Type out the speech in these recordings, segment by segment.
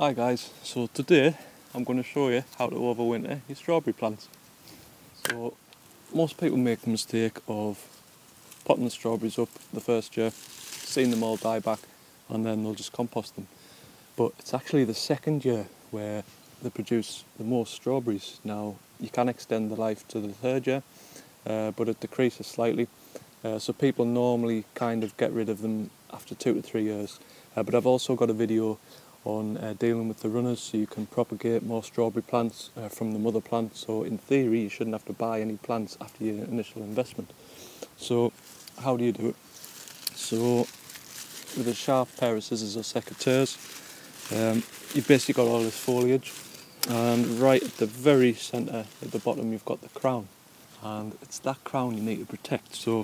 Hi guys, so today I'm going to show you how to overwinter your strawberry plants. So most people make the mistake of potting the strawberries up the first year, seeing them all die back and then they'll just compost them. But it's actually the second year where they produce the most strawberries. Now you can extend the life to the third year uh, but it decreases slightly. Uh, so people normally kind of get rid of them after two to three years. Uh, but I've also got a video on uh, dealing with the runners so you can propagate more strawberry plants uh, from the mother plant. So in theory you shouldn't have to buy any plants after your initial investment. So how do you do it? So with a sharp pair of scissors or secateurs um, you've basically got all this foliage and right at the very centre at the bottom you've got the crown and it's that crown you need to protect so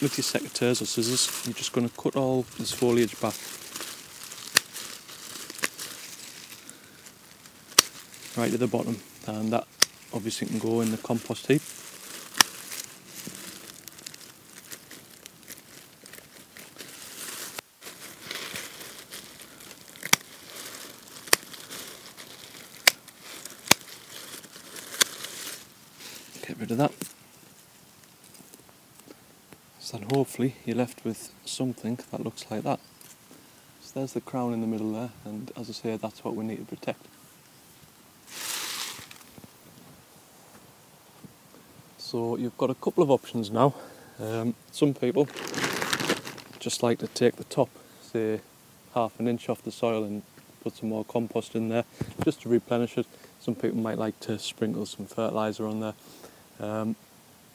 with your secateurs or scissors you're just going to cut all this foliage back right at the bottom and that obviously can go in the compost heap get rid of that. So then hopefully you're left with something that looks like that. So there's the crown in the middle there and as I say that's what we need to protect. So you've got a couple of options now. Um, some people just like to take the top, say half an inch off the soil and put some more compost in there just to replenish it. Some people might like to sprinkle some fertiliser on there. Um,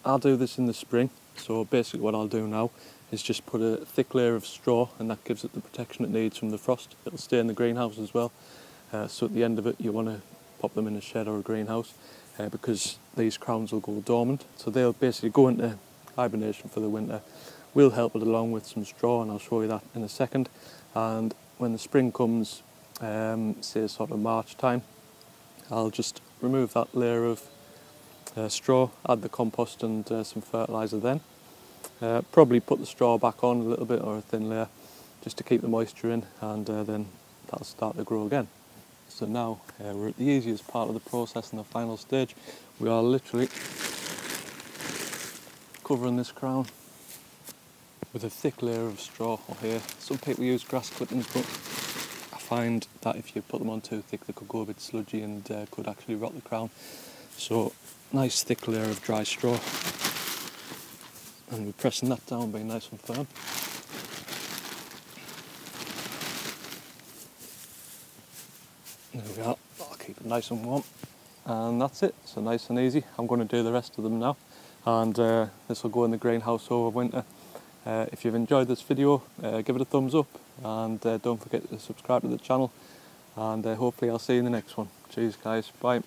I'll do this in the spring, so basically what I'll do now is just put a thick layer of straw and that gives it the protection it needs from the frost. It'll stay in the greenhouse as well, uh, so at the end of it you want to pop them in a shed or a greenhouse uh, because these crowns will go dormant, so they'll basically go into hibernation for the winter. We'll help it along with some straw and I'll show you that in a second. And when the spring comes, um, say sort of March time, I'll just remove that layer of uh, straw, add the compost and uh, some fertiliser then. Uh, probably put the straw back on a little bit or a thin layer just to keep the moisture in and uh, then that'll start to grow again. So now uh, we're at the easiest part of the process and the final stage. We are literally covering this crown with a thick layer of straw or here. Some people use grass clippings but I find that if you put them on too thick they could go a bit sludgy and uh, could actually rot the crown. So nice thick layer of dry straw and we're pressing that down being nice and firm. There we are, I'll keep it nice and warm and that's it, so nice and easy. I'm going to do the rest of them now and uh, this will go in the greenhouse over winter. Uh, if you've enjoyed this video, uh, give it a thumbs up and uh, don't forget to subscribe to the channel and uh, hopefully I'll see you in the next one. Cheers guys, bye.